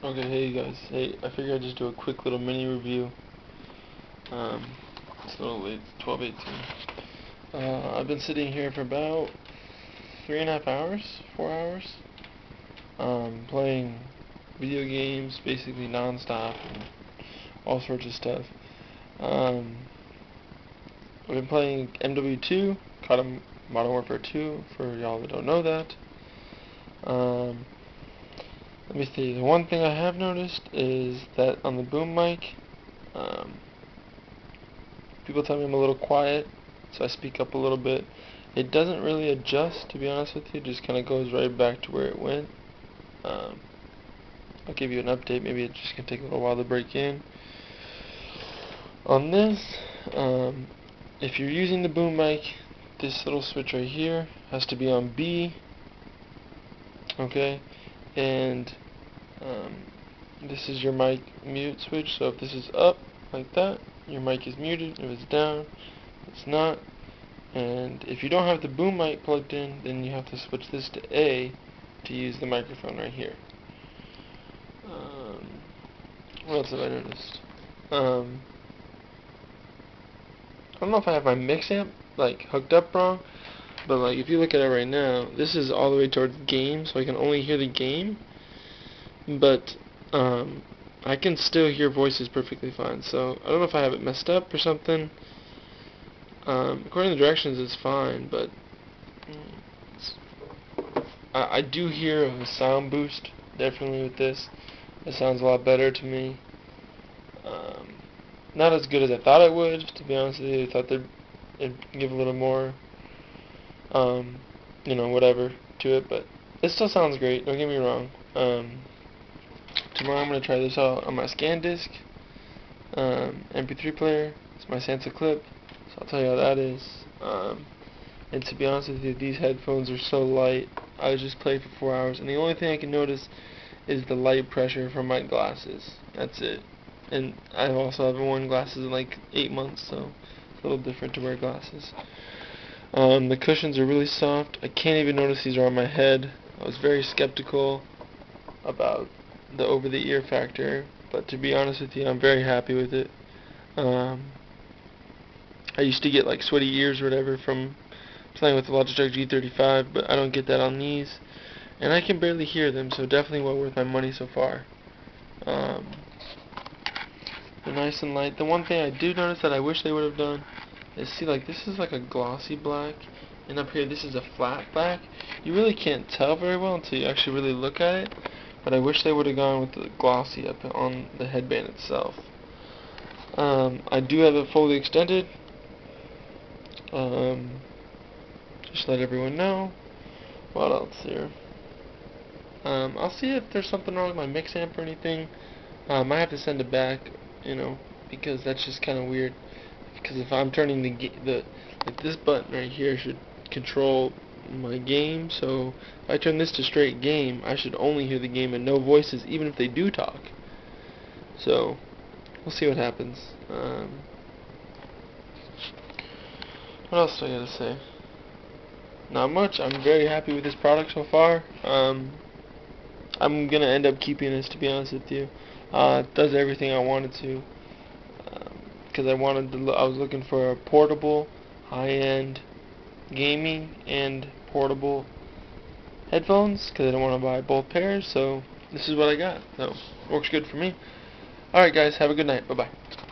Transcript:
Okay, hey guys. Hey, I figured I'd just do a quick little mini review. Um, it's a little late, 12:18. Uh, I've been sitting here for about three and a half hours, four hours, um, playing video games, basically non-stop, and all sorts of stuff. Um, I've been playing MW2, Call of Modern Warfare 2, for y'all that don't know that. Um, let me see, the one thing I have noticed is that on the boom mic, um, people tell me I'm a little quiet, so I speak up a little bit. It doesn't really adjust, to be honest with you, it just kind of goes right back to where it went. Um, I'll give you an update, maybe it's just going to take a little while to break in. On this, um, if you're using the boom mic, this little switch right here has to be on B, okay? and um, this is your mic mute switch so if this is up like that your mic is muted. If it's down it's not. And if you don't have the boom mic plugged in then you have to switch this to A to use the microphone right here. Um, what else have I noticed? Um, I don't know if I have my mix amp like hooked up wrong but like if you look at it right now, this is all the way towards game, so I can only hear the game. But um, I can still hear voices perfectly fine. So I don't know if I have it messed up or something. Um, according to the directions, it's fine, but it's, I, I do hear a sound boost definitely with this. It sounds a lot better to me. Um, not as good as I thought it would, to be honest with you. I thought it'd give a little more um, you know, whatever to it, but it still sounds great, don't get me wrong. Um, tomorrow I'm going to try this out on my SanDisk um, MP3 player. It's my Sansa clip, so I'll tell you how that is. Um, and to be honest with you, these headphones are so light. I was just played for four hours, and the only thing I can notice is the light pressure from my glasses. That's it. And I also haven't worn glasses in like eight months, so it's a little different to wear glasses. Um, the cushions are really soft. I can't even notice these are on my head. I was very skeptical about the over-the-ear factor, but to be honest with you, I'm very happy with it. Um, I used to get like sweaty ears or whatever from playing with the Logitech G35, but I don't get that on these. And I can barely hear them, so definitely well worth my money so far. Um, they're nice and light. The one thing I do notice that I wish they would have done is see like this is like a glossy black and up here this is a flat black you really can't tell very well until you actually really look at it but I wish they would have gone with the glossy up on the headband itself. Um, I do have it fully extended. Um, just let everyone know what else here. Um, I'll see if there's something wrong with my mix amp or anything. I have to send it back you know because that's just kind of weird. Because if I'm turning the the like this button right here should control my game so if I turn this to straight game I should only hear the game and no voices even if they do talk. So we'll see what happens. Um, what else do I gotta say? Not much. I'm very happy with this product so far. Um, I'm gonna end up keeping this to be honest with you. Uh, it does everything I wanted to. Because I wanted to. I was looking for a portable, high-end gaming and portable headphones because I don't want to buy both pairs. So this is what I got. So works good for me. All right, guys. Have a good night. Bye bye.